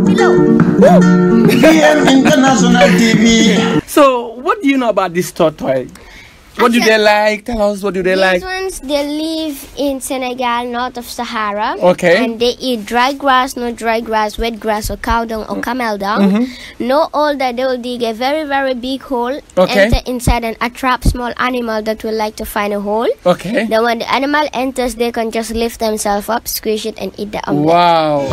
below. VM International TV. So, what do you know about this tortoise? What do they like? Tell us what do they These like? ones they live in Senegal, north of Sahara. Okay. And they eat dry grass, no dry grass, wet grass, or cow dung or camel dung. Mm-hmm. No all that they will dig a very very big hole, Okay. enter inside and attract small animal that will like to find a hole. Okay. Then when the animal enters, they can just lift themselves up, squish it, and eat the omelet. Wow.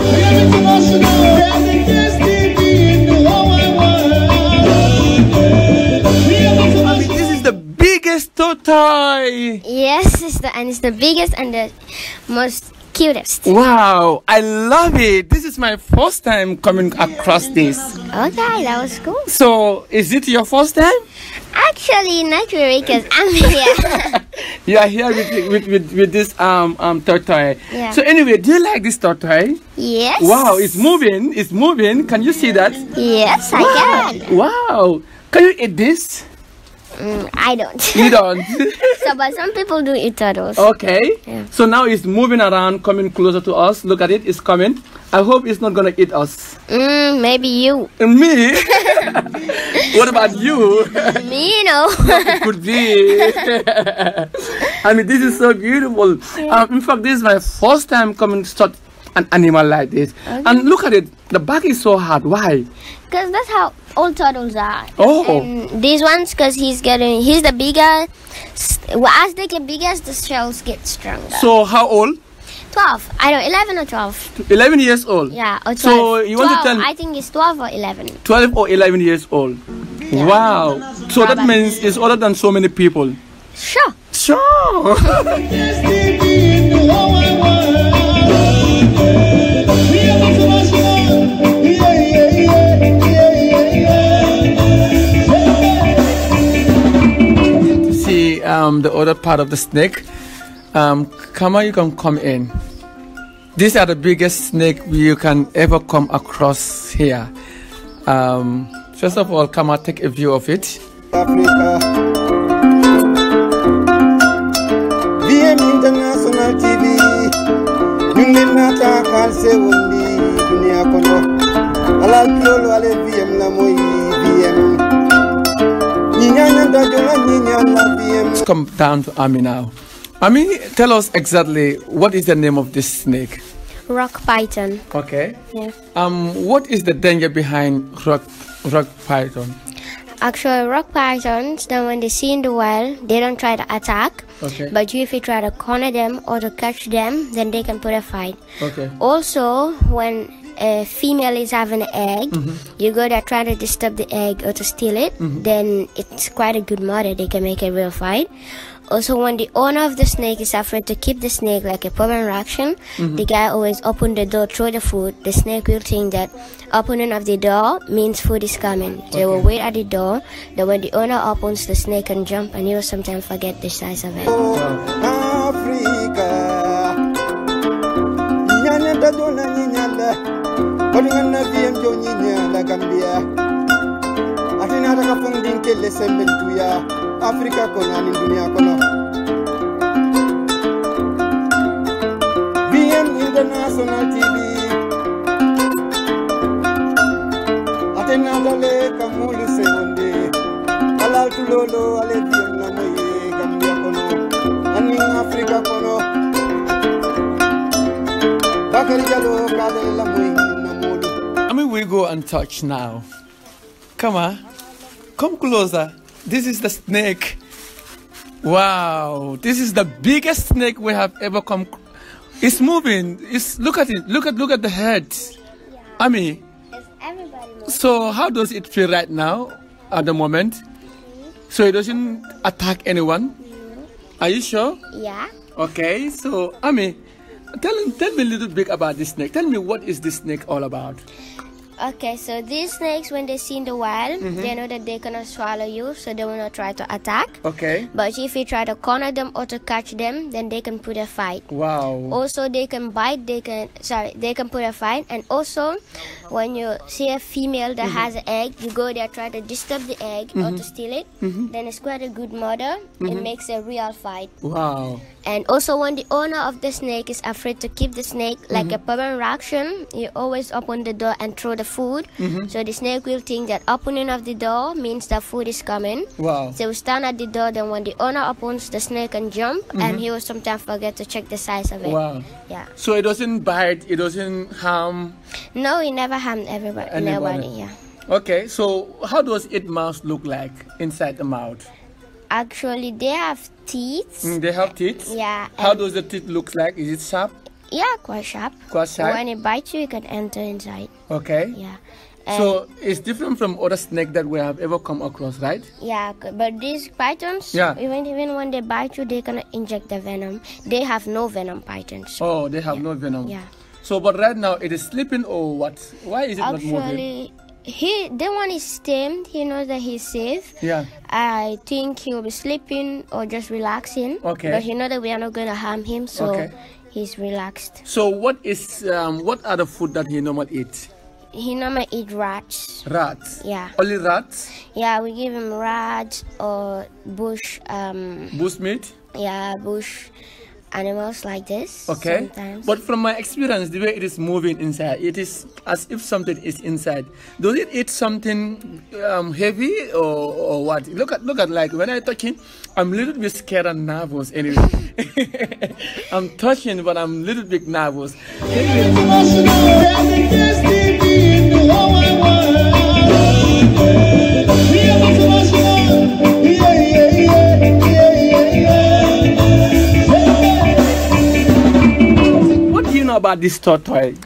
Biggest. Yes, it's the, and it's the biggest and the most cutest. Wow, I love it. This is my first time coming across this. Okay, that was cool. So, is it your first time? Actually, not really, because I'm here. You are here with with, with, with this um um tortoise. Yeah. So anyway, do you like this tortoise? yes. Wow, it's moving. It's moving. Can you see that? Yes, I can. Wow. Can you eat this? Mm, I don't. You don't. so, but some people do eat turtles. okay. Yeah. So now it's moving around, coming closer to us. Look at it. It's coming. I hope it's not gonna eat us. Mm, maybe you. And me? what about you? Me, no. could be. I mean, this is so beautiful. Um, in fact, this is my first time coming to such an animal like this. Okay. And look at it. The back is so hard. Why? Because that's how all turtles are. Oh. And these ones, because he's getting, he's the bigger. As they get bigger, the shells get stronger. So how old? 12. I don't know, 11 or 12. 11 years old. Yeah, or 12. So you want to 12, tell- I think it's 12 or 11. 12 or 11 years old. Wow. So that means it's older than so many people. Sure. Sure. part of the snake. Um, Kama, you can come in. These are the biggest snake you can ever come across here. Um, first of all, Kama, take a view of it. Africa. Let's come down to Ami now. Ami, tell us exactly what is the name of this snake. Rock python. Okay. Yeah. Um, what is the danger behind rock rock python? Actually, rock pythons, then when they see in the wild, they don't try to attack. Okay. But if you try to corner them or to catch them, then they can put a fight. Okay. Also, when a female is having an egg, mm-hmm. you go there try to disturb the egg or to steal it, mm-hmm. then it's quite a good mother. They can make a real fight. Also, when the owner of the snake is afraid to keep the snake like a problem reaction, mm-hmm. the guy always open the door, throw the food. The snake will think that opening of the door means food is coming. They will wait at the door. Then when the owner opens, the snake can jump, and he will sometimes forget the size of it. Kodu ngan na VM jo ñi la Gambia. Atina daga fondin kelle semben tuya Africa kono anin duniya kono VM International TV atena dale kamulu semonde. Alal tulolo ale We go and touch now. Come on. Come closer. This is the snake. Wow. This is the biggest snake we have ever come. It's moving. It's look at it. Look at look at the head. I mean, so how does it feel right now at the moment? So it doesn't attack anyone. Are you sure? Yeah. Okay. So I mean, tell tell me a little bit about this snake. Tell me what is this snake all about? Okay, so these snakes, when they see in the wild, Mm-hmm. they know that they cannot swallow you, so they will not try to attack. Okay. But if you try to corner them or to catch them, then they can put a fight. Wow. Also, they can bite. They can sorry, they can put a fight. And also, when you see a female that mm-hmm. has an egg, you go there try to disturb the egg or to mm-hmm. steal it. Mm-hmm. Then it's quite a good mother. It makes a real fight. Wow. And also, when the owner of the snake is afraid to keep the snake, like a proper reaction, you always open the door and throw the food. So the snake will think that opening of the door means that food is coming. Wow. So we stand at the door. Then when the owner opens, the snake can jump, and he will sometimes forget to check the size of it. Wow. Yeah. So it doesn't bite, it doesn't harm. No, he never harmed everybody. Anybody. Nobody. Yeah. Okay, so how does it mouth look like inside the mouth? Actually, they have teeth. Mm, they have teeth. Yeah. How does the teeth look like? Is it sharp? Yeah, quite sharp. Quite sharp. When it bites you, it can enter inside. Okay. Yeah. So it's different from other snake that we have ever come across, right? Yeah, but these pythons, Yeah. even even when they bite you, they can inject the venom. They have no venom pythons. Oh, they have no venom. Yeah. So, but right now it is sleeping or what? Why is it not moving? Actually, he the one is tamed. He knows that he's safe. Yeah. I think he'll be sleeping or just relaxing. Okay. But he know that we are not gonna harm him, so Okay. He's relaxed. So, what is um, what are the food that he normally eats? He normally eat rats. Rats. Yeah. Only rats. Yeah, we give him rats or bush. Um. Bush meat. Yeah, bush animals like this. Okay. Sometimes. But from my experience, the way it is moving inside, it is as if something is inside. Does it eat something um, heavy or, or what? Look at look at like when I touch him, I'm a little bit scared and nervous. Anyway, I'm touching, but I'm a little bit nervous. About this tortoise?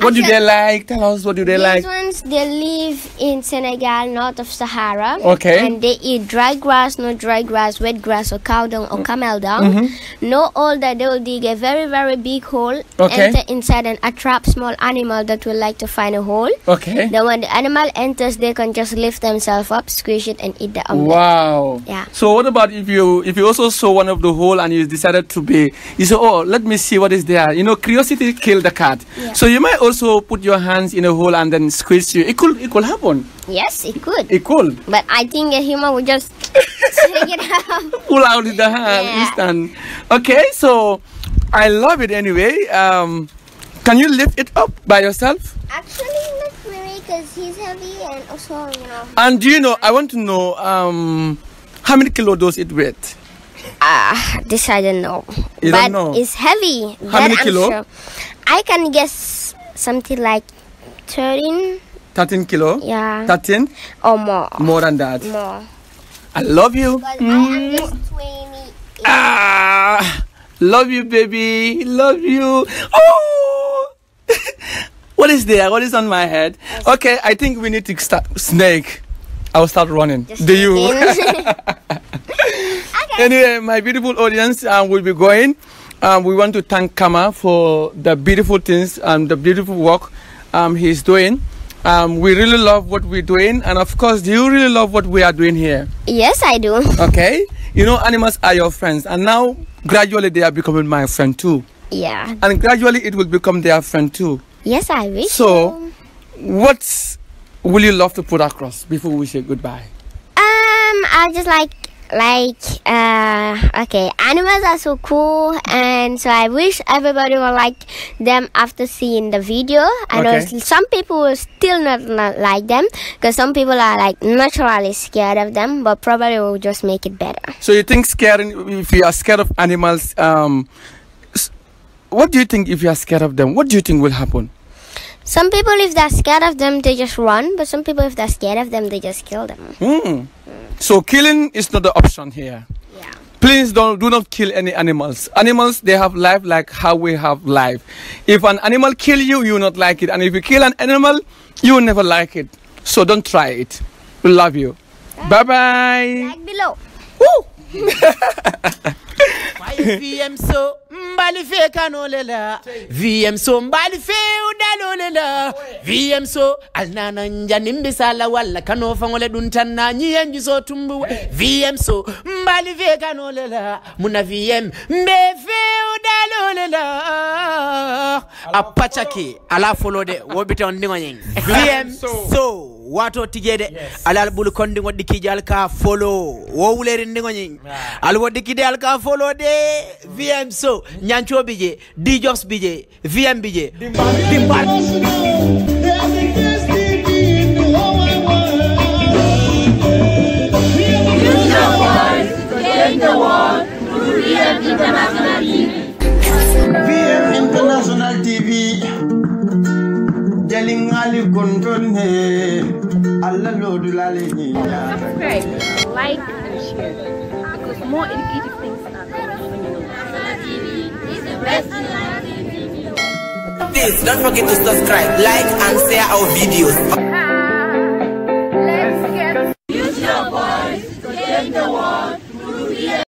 What do they like? Tell us. What do they These like? ones they live in Senegal, north of Sahara. Okay. And they eat dry grass, no dry grass, wet grass, or cow dung or camel dung. Mm-hmm. No all that they will dig a very very big hole, Okay. enter inside and attract small animal that will like to find a hole. Okay. Then when the animal enters, they can just lift themselves up, squish it, and eat the omelet. Wow. Yeah. So what about if you if you also saw one of the hole and you decided to be you say oh let me see what is there you know curiosity killed the cat Yeah. so you might also put your hands in a hole and then squeeze you it could it could happen Yes, it could. it could But I think a human would just take it out. pull out the hand Yeah. instant okay so I love it anyway um can you lift it up by yourself Actually, not really, because he's heavy and also, you know. and do you know I want to know um how many kilo does it weigh Ah, this I don't know. You but don't know? it's heavy. How that many I'm kilo? sure. I can guess something like 13, 13 kilo yeah, 13 or more. more than that More. I love you But I am just 20. Ah, love you, baby. Love you. Oh, what is there? What is on my head? Okay, I think we need to start. Snake. I'll start running. Just Do you? joking. anyway, my beautiful audience, um, will be going. Um, we want to thank Kama for the beautiful things and the beautiful work um, he's doing. Um, we really love what we're doing, and of course, do you really love what we are doing here? yes, I do. Okay, you know, animals are your friends, and now gradually they are becoming my friend too. Yeah. and gradually it will become their friend too. Yes, I wish. So, what will you love to put across before we say goodbye? Um, I just like like uh okay animals are so cool and so i wish everybody will like them after seeing the video i know some people will still not, not like them because some people are like naturally scared of them but probably will just make it better So you think scaring if you are scared of animals, um, what do you think if you are scared of them? What do you think will happen? Some people if they're scared of them they just run but some people if they're scared of them they just kill them Hmm. So killing is not the option here. yeah Please don't do not kill any animals. Animals they have life like how we have life. If an animal kill you, you will not like it, and if you kill an animal, you will never like it. So don't try it. We love you. Bye bye. like below Woo! VM so mbali fe kanolela. VM so mbali fe udalolela. VM so alnana nja nimbisala walla kano fangole dun tanna nyiyenju so tumbu VM so mbali fe kanolela. Muna VM mbe fe udalolela. Apachaki ala folode wobita on ndingo nying. VM so wato tijede yes. ala al ɓuuri konde goɗɗi kiiji alka folo wowulere ndigoñi ala woɗɗi kiide alka folo de vm so. Mm-hmm. Ñanco bije dijos bije vm bije. Dimbal VM International TV Jalingali Kontonhe. He alla lodu subscribe, like, and share. Because more educative things are coming when you know. Please don't forget to subscribe, like and share our videos.